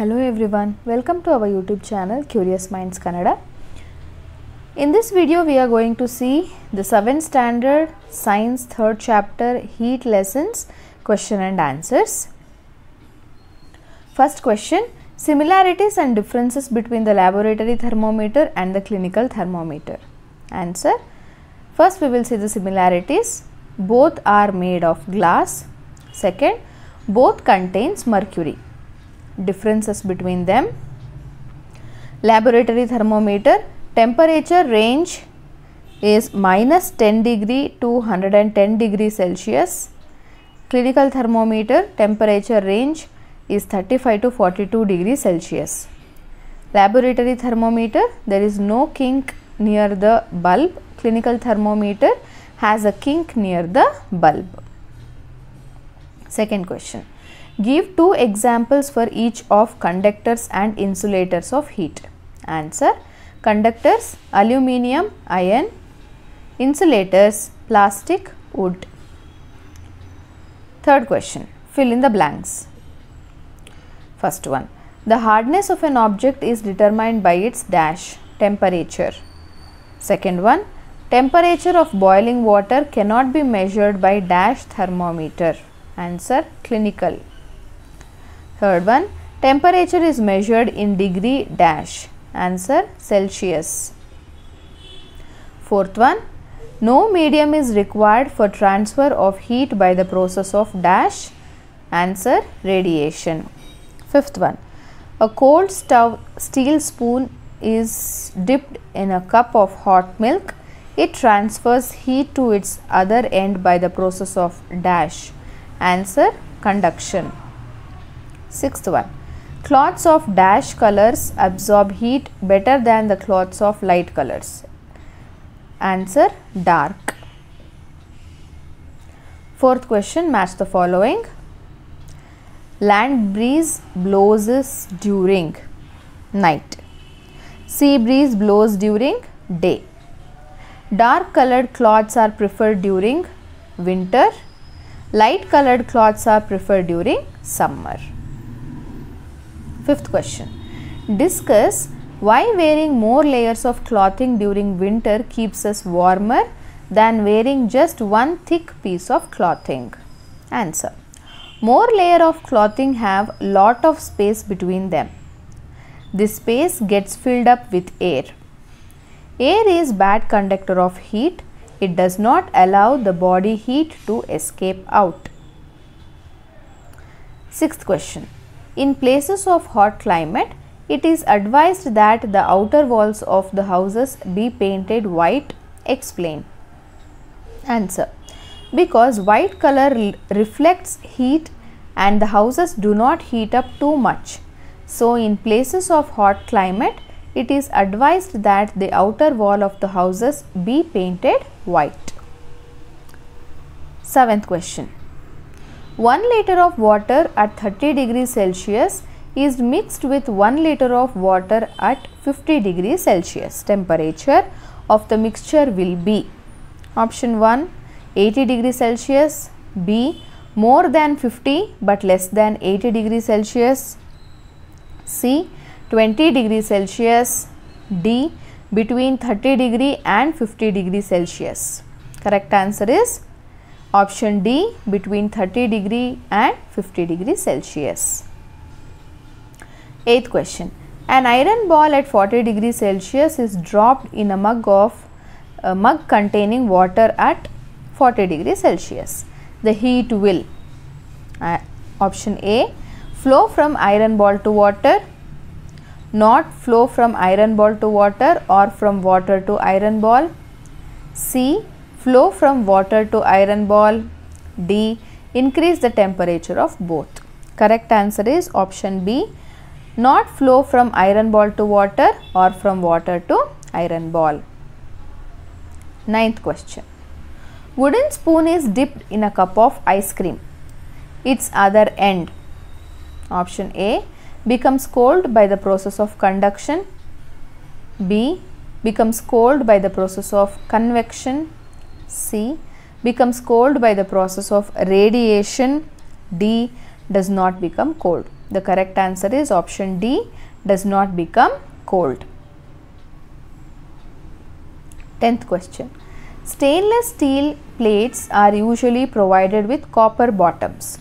Hello everyone, welcome to our YouTube channel Curious Minds Kannada. In this video, we are going to see the 7th standard science 3rd chapter heat lessons question and answers. First question Similarities and differences between the laboratory thermometer and the clinical thermometer. Answer First, we will see the similarities. Both are made of glass. Second, both contains mercury. Differences between them. Laboratory thermometer temperature range is minus 10 degree to 110 degree Celsius. Clinical thermometer temperature range is 35 to 42 degree Celsius. Laboratory thermometer there is no kink near the bulb. Clinical thermometer has a kink near the bulb. Second question. Give two examples for each of conductors and insulators of heat. Answer. Conductors aluminium, iron. Insulators plastic, wood. Third question. Fill in the blanks. First one. The hardness of an object is determined by its dash temperature. Second one. Temperature of boiling water cannot be measured by dash thermometer. Answer clinical. Third one. Temperature is measured in degree dash. Answer Celsius. Fourth one. No medium is required for transfer of heat by the process of dash. Answer radiation. Fifth one. A cold stove steel spoon is dipped in a cup of hot milk. It transfers heat to its other end by the process of dash. Answer conduction. Sixth one. Cloths of dash colors absorb heat better than the cloths of light colors. Answer dark. Fourth question match the following. Land breeze blows during night. Sea breeze blows during day. Dark colored cloths are preferred during winter. Light colored cloths are preferred during summer. Fifth question. Discuss why wearing more layers of clothing during winter keeps us warmer than wearing just one thick piece of clothing. Answer. More layer of clothing have lot of space between them. This space gets filled up with air. Air is bad conductor of heat. It does not allow the body heat to escape out. Sixth question. In places of hot climate, it is advised that the outer walls of the houses be painted white. Explain. Answer. Because white color reflects heat and the houses do not heat up too much. So, in places of hot climate, it is advised that the outer wall of the houses be painted white. Seventh question. 1 liter of water at 30 degrees Celsius is mixed with 1 liter of water at 50 degrees Celsius. Temperature of the mixture will be option 1 80 degrees Celsius, B more than 50 but less than 80 degrees Celsius, C 20 degrees Celsius, D between 30 degree and 50 degree Celsius. Correct answer is option D between 30 degree and 50 degree Celsius. Eighth question. An iron ball at 40 degree Celsius is dropped in a mug of a mug containing water at 40 degree Celsius. The heat will uh, option A flow from iron ball to water, not flow from iron ball to water or from water to iron ball. C flow from water to iron ball. D increase the temperature of both. Correct answer is option B not flow from iron ball to water or from water to iron ball. Ninth question. Wooden spoon is dipped in a cup of ice cream. Its other end option A becomes cold by the process of conduction. B becomes cold by the process of convection. C becomes cold by the process of radiation. D does not become cold. The correct answer is option D does not become cold. 10th question. Stainless steel plates are usually provided with copper bottoms.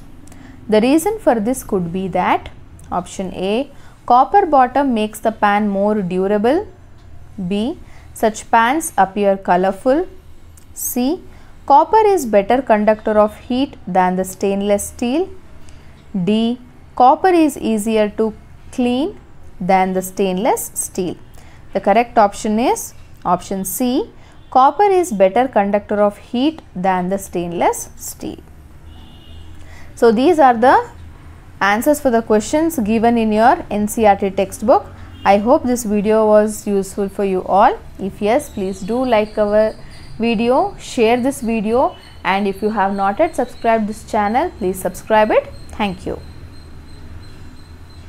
The reason for this could be that option A copper bottom makes the pan more durable. B such pans appear colorful. C copper is better conductor of heat than the stainless steel. D copper is easier to clean than the stainless steel. The correct option is option C Copper is better conductor of heat than the stainless steel. So, these are the answers for the questions given in your NCERT textbook. I hope this video was useful for you all. If yes, please do like our video, share this video and if you have not yet subscribed this channel, please subscribe it. Thank you.